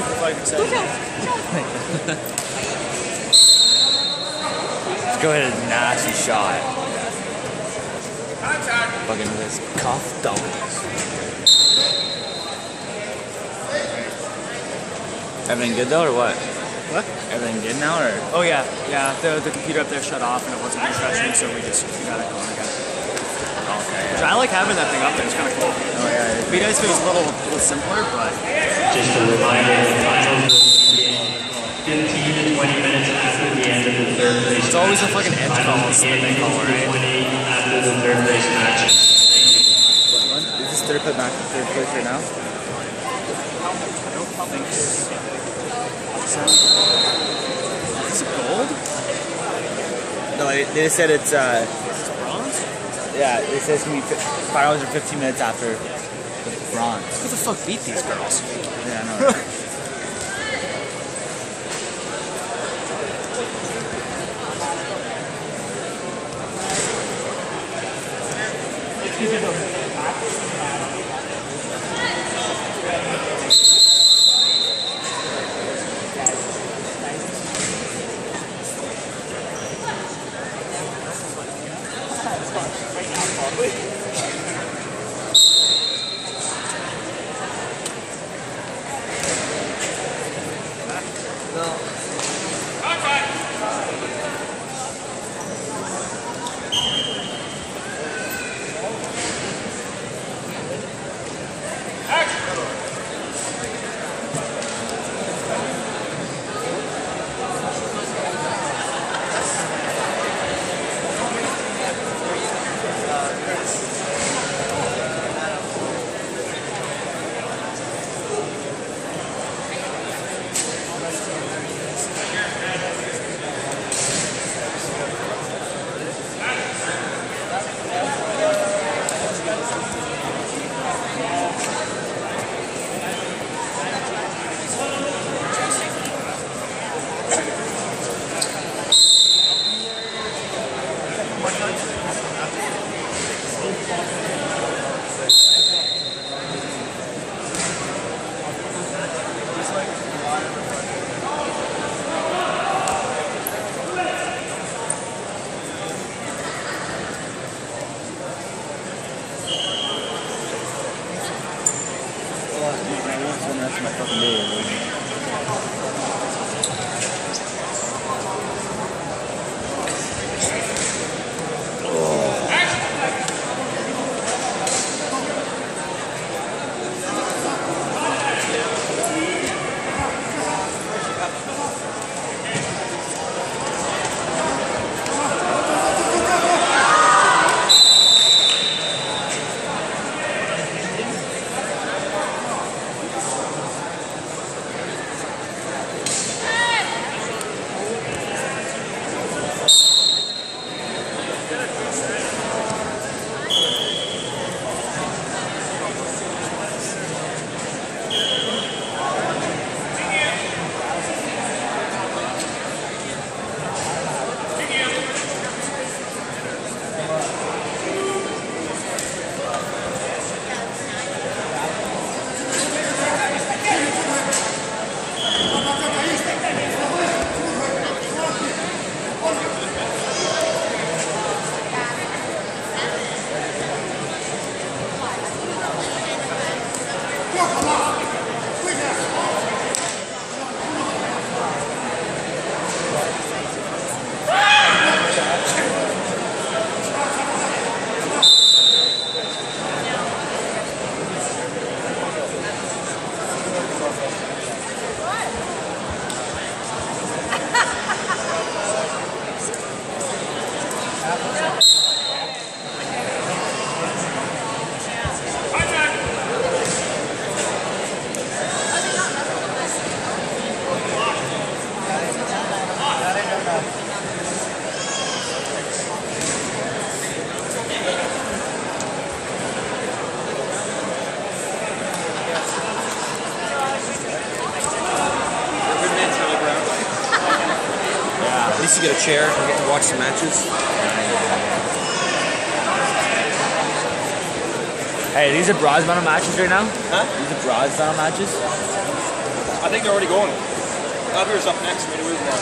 Let's go ahead and nasty shot. Fucking this cuff dummies. Everything good though, or what? What? Everything good now, or? Oh yeah, yeah. The, the computer up there shut off and it wasn't refreshing, so we just we got it going again. Okay. Which I like having that thing up there. It's kind of cool. Oh yeah. It'd be nice if it was a little, little simpler, but Just a reminder, the finals will begin 15 to 20 minutes after the end of the third place. It's always the match. fucking edge Finals calls that begin they call, right? 20 after the third place match. What one? Is this third place back third place right now? I don't think so. Is it gold? No, they, they just said it's uh Is it bronze? Yeah. It says be five hours or fifteen minutes after the bronze. Who the fuck beat these girls? Yeah, I know. 那肯定的。At least you get a chair and get to watch some matches. Hey, these are bronze medal matches right now? Huh? These are bronze medal matches? I think they're already going. Up here's up next. Right away tomorrow.